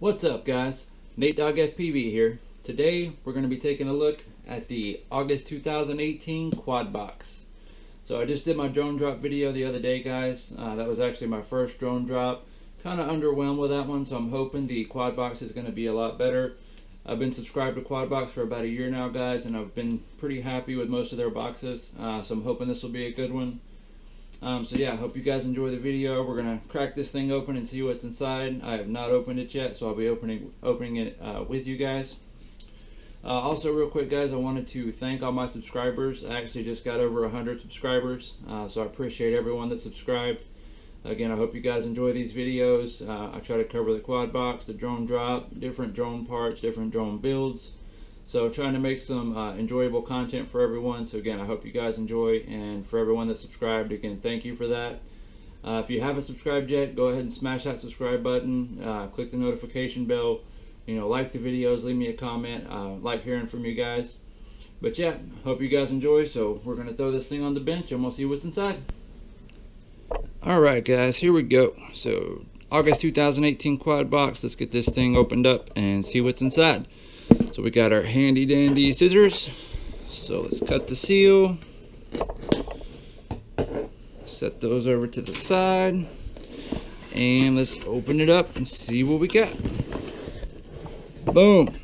What's up guys? NateDawg FPV here. Today we're going to be taking a look at the August 2018 Kwad Box. So I just did my drone drop video the other day guys. Uh, that was actually my first drone drop. Kind of underwhelmed with that one so I'm hoping the Kwad Box is going to be a lot better. I've been subscribed to Kwad Box for about a year now guys and I've been pretty happy with most of their boxes. Uh, so I'm hoping this will be a good one. Um, so yeah, I hope you guys enjoy the video. We're gonna crack this thing open and see what's inside. I have not opened it yet, so I'll be opening opening it uh, with you guys. Uh, also, real quick, guys, I wanted to thank all my subscribers. I actually just got over 100 subscribers, uh, so I appreciate everyone that subscribed. Again, I hope you guys enjoy these videos. Uh, I try to cover the Kwad Box, the drone drop, different drone parts, different drone builds. So trying to make some uh, enjoyable content for everyone. So again, I hope you guys enjoy. And for everyone that subscribed, again, thank you for that. Uh, if you haven't subscribed yet, go ahead and smash that subscribe button. Uh, click the notification bell. You know, like the videos, leave me a comment. Uh, like hearing from you guys. But yeah, hope you guys enjoy. So we're going to throw this thing on the bench and we'll see what's inside. Alright guys, here we go. So August 2018 Kwad Box. Let's get this thing opened up and see what's inside. So we got our handy dandy scissors. So let's cut the seal. Set those over to the side. And let's open it up and see what we got. Boom.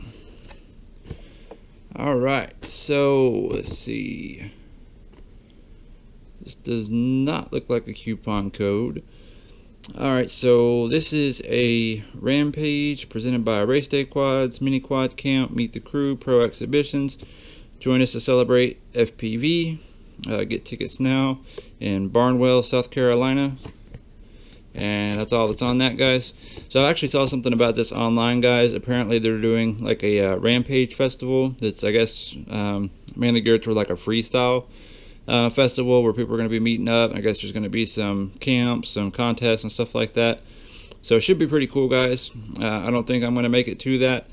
All right, so let's see. This does not look like a coupon code. Alright, so this is a Rampage presented by Race Day Quads, Mini Quad Camp, Meet the Crew, Pro Exhibitions. Join us to celebrate FPV. Uh, get tickets now in Barnwell, South Carolina. And that's all that's on that, guys. So I actually saw something about this online, guys. Apparently they're doing like a uh, Rampage festival that's, I guess, um, mainly geared toward like a freestyle uh, festival where people are going to be meeting up. I guess there's going to be some camps, some contests, and stuff like that. So it should be pretty cool, guys. Uh, I don't think I'm going to make it to that,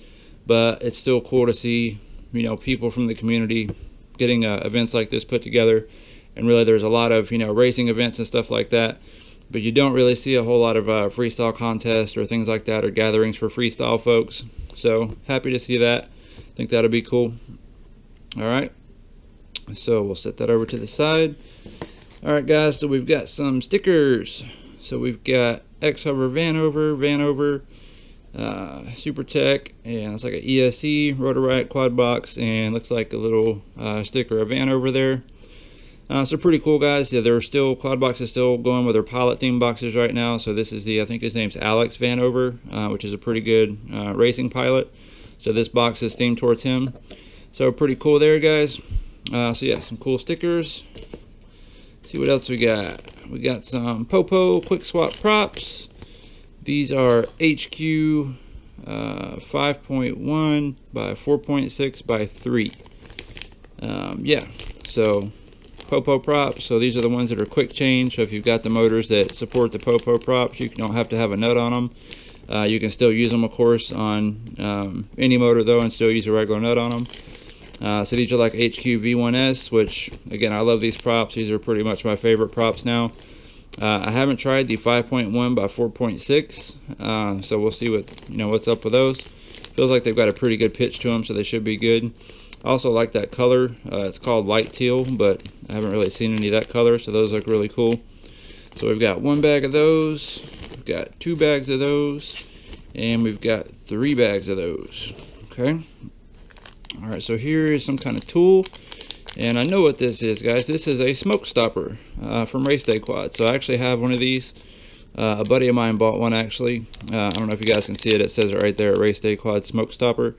but it's still cool to see, you know, people from the community getting uh, events like this put together. And really, there's a lot of, you know, racing events and stuff like that. But you don't really see a whole lot of uh, freestyle contests or things like that or gatherings for freestyle folks. So happy to see that. I think that'll be cool. All right. So we'll set that over to the side. All right, guys, so we've got some stickers. So we've got X-Hover Vanover, Vanover, uh, Super Tech, and it's like an ESC, Rotor Quad Box, and looks like a little uh, sticker of Vanover there. Uh, so pretty cool, guys. Yeah, they're still, Kwad Box is still going with their pilot theme boxes right now. So this is the, I think his name's Alex Vanover, uh, which is a pretty good uh, racing pilot. So this box is themed towards him. So pretty cool there, guys. Uh, so yeah, some cool stickers. Let's see what else we got. We got some Popo quick swap props. These are HQ uh, 5.1 by 4.6 by 3. Um, yeah, so Popo props. So these are the ones that are quick change. So if you've got the motors that support the Popo props, you don't have to have a nut on them. Uh, you can still use them, of course, on um, any motor though, and still use a regular nut on them. Uh, so these are like HQ V1S, which again, I love these props. These are pretty much my favorite props now. Uh, I haven't tried the 5.1 by 4.6, uh, so we'll see what you know what's up with those. Feels like they've got a pretty good pitch to them, so they should be good. I also like that color. Uh, it's called light teal, but I haven't really seen any of that color, so those look really cool. So we've got one bag of those, we've got two bags of those, and we've got three bags of those. Okay. All right, so here is some kind of tool. And I know what this is, guys. This is a smoke stopper uh, from Race Day Quad. So I actually have one of these. Uh, a buddy of mine bought one, actually. Uh, I don't know if you guys can see it. It says it right there, Race Day Quad smoke stopper.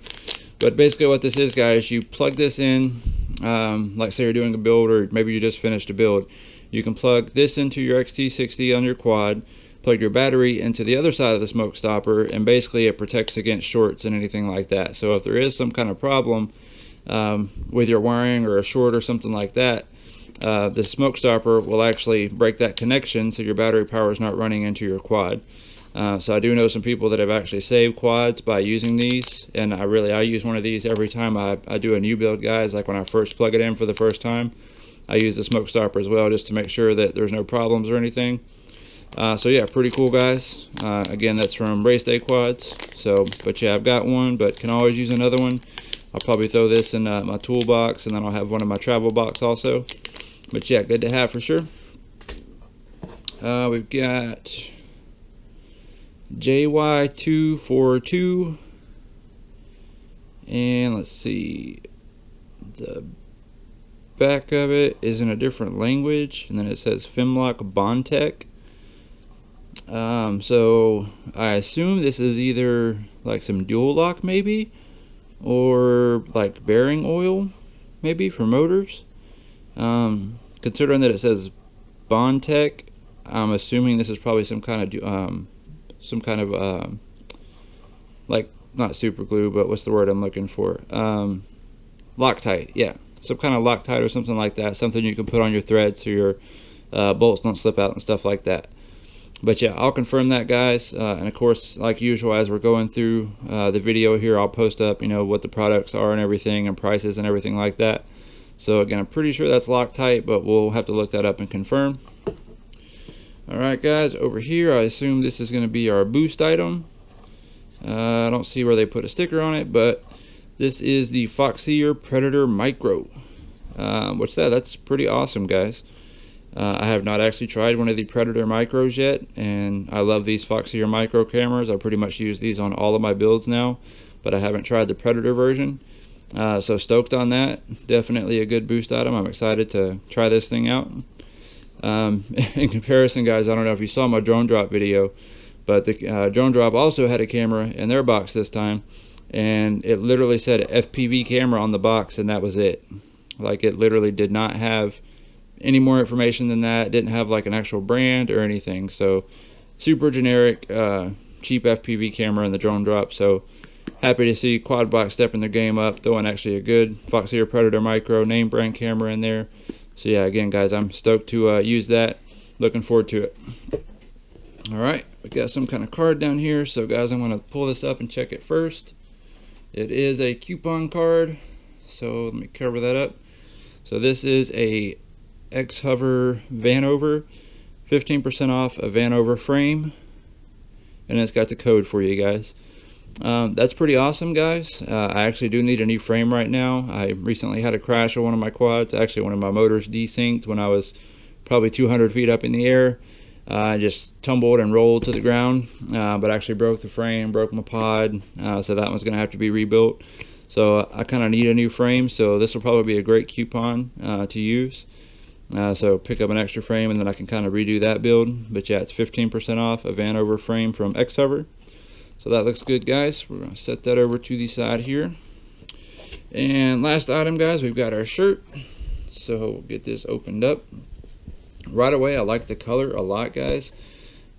But basically what this is, guys, you plug this in, um, like say you're doing a build or maybe you just finished a build. You can plug this into your XT60 on your quad, plug your battery into the other side of the smoke stopper and basically it protects against shorts and anything like that. So if there is some kind of problem um, with your wiring or a short or something like that, uh, the smoke stopper will actually break that connection so your battery power is not running into your quad. Uh, so I do know some people that have actually saved quads by using these and I really I use one of these every time I, I do a new build guys like when I first plug it in for the first time I use the smoke stopper as well just to make sure that there's no problems or anything Uh, so yeah, pretty cool guys. Uh, again, that's from Race Day Quads. So, but yeah, I've got one, but can always use another one. I'll probably throw this in uh, my toolbox, and then I'll have one in my travel box also. But yeah, good to have for sure. Uh, we've got JY242. And let's see. The back of it is in a different language. And then it says Femlock Bondtech. Um, so I assume this is either like some dual lock maybe or like bearing oil maybe for motors. Um, considering that it says Bondtech, I'm assuming this is probably some kind of um, some kind of um, like not super glue, but what's the word I'm looking for? Um, Loctite, yeah, some kind of Loctite or something like that. Something you can put on your threads so your uh, bolts don't slip out and stuff like that. But yeah, I'll confirm that, guys. Uh, and of course, like usual, as we're going through uh, the video here, I'll post up, you know, what the products are and everything, and prices and everything like that. So again, I'm pretty sure that's Loctite, but we'll have to look that up and confirm. Alright guys, over here I assume this is going to be our boost item. Uh, I don't see where they put a sticker on it, but this is the Foxeer Predator Micro. What's that? That's pretty awesome, guys. Uh, I have not actually tried one of the Predator Micros yet, and I love these Foxeer Micro cameras. I pretty much use these on all of my builds now, but I haven't tried the Predator version. Uh, so stoked on that. Definitely a good boost item. I'm excited to try this thing out. Um, in comparison, guys, I don't know if you saw my drone drop video, but the uh, drone drop also had a camera in their box this time, and it literally said FPV camera on the box, and that was it. Like it literally did not have any more information than that. It didn't have like an actual brand or anything. So super generic, uh, cheap FPV camera in the drone drop. So happy to see Kwad Box stepping their game up, throwing actually a good Foxeer Predator Micro name brand camera in there. So yeah, again, guys, I'm stoked to uh, use that. Looking forward to it. All right, we got some kind of card down here. So guys, I'm gonna pull this up and check it first. It is a coupon card. So let me cover that up. So this is a X-Hover Vanover, 15% off a Vanover frame. And it's got the code for you guys. Um, that's pretty awesome, guys. Uh, I actually do need a new frame right now. I recently had a crash on one of my quads. Actually, one of my motors desynced when I was probably 200 feet up in the air. Uh, I just tumbled and rolled to the ground, uh, but actually broke the frame, broke my pod, uh, so that one's going to have to be rebuilt. So I kind of need a new frame, so this will probably be a great coupon uh, to use. Uh, so pick up an extra frame and then I can kind of redo that build. But yeah, it's 15% off a Vanover frame from X-Hover. So that looks good, guys. We're going to set that over to the side here. And last item, guys, we've got our shirt. So we'll get this opened up. Right away, I like the color a lot, guys.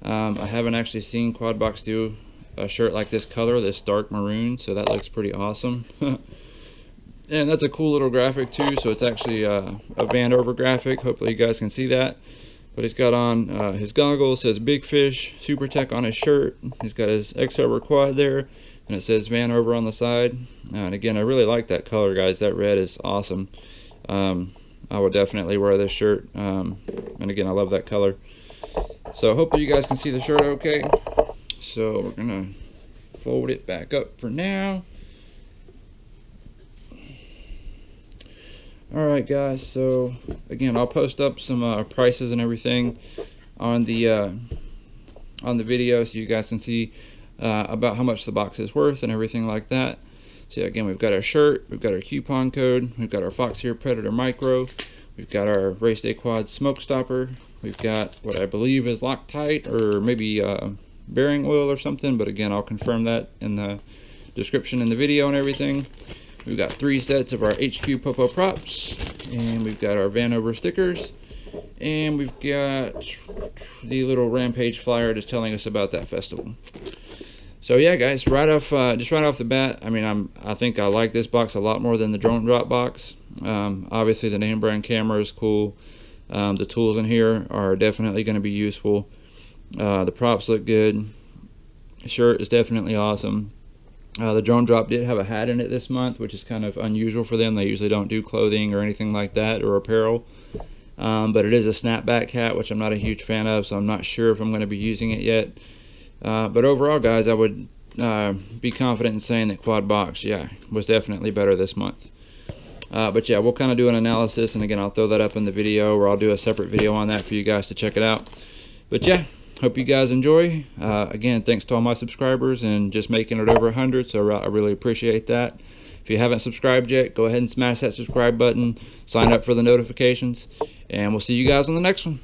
Um, I haven't actually seen Kwad Box do a shirt like this color, this dark maroon, so that looks pretty awesome. and that's a cool little graphic too, so it's actually uh, a Vanover graphic. Hopefully you guys can see that. But he's got on uh, his goggles, says Big Fish, Super Tech on his shirt. He's got his X-Hover quad there, and it says Vanover on the side. Uh, and again, I really like that color, guys. That red is awesome. Um, I would definitely wear this shirt. Um, and again, I love that color. So hopefully you guys can see the shirt okay. So we're to fold it back up for now. Alright guys, so again I'll post up some uh, prices and everything on the uh, on the video so you guys can see uh, about how much the box is worth and everything like that. So again we've got our shirt, we've got our coupon code, we've got our Foxeer Predator Micro, we've got our Race Day Quad smoke stopper, we've got what I believe is Loctite or maybe uh, bearing oil or something but again I'll confirm that in the description in the video and everything. We've got three sets of our HQ Popo props, and we've got our Vanover stickers, and we've got the little Rampage flyer just telling us about that festival. So yeah, guys, right off, uh, just right off the bat, I mean, I'm, I think I like this box a lot more than the drone drop box. Um, obviously, the name brand camera is cool. Um, the tools in here are definitely going to be useful. Uh, the props look good. The shirt is definitely awesome. Uh, the drone drop did have a hat in it this month, which is kind of unusual for them. They usually don't do clothing or anything like that or apparel. Um, but it is a snapback hat, which I'm not a huge fan of, so I'm not sure if I'm going to be using it yet. Uh, but overall, guys, I would uh, be confident in saying that Kwad Box, yeah, was definitely better this month. Uh, but yeah, we'll kind of do an analysis, and again, I'll throw that up in the video, or I'll do a separate video on that for you guys to check it out. But yeah, hope you guys enjoy. Uh, again, thanks to all my subscribers, and just making it over 100, so I really appreciate that. If you haven't subscribed yet, go ahead and smash that subscribe button, sign up for the notifications, and we'll see you guys on the next one.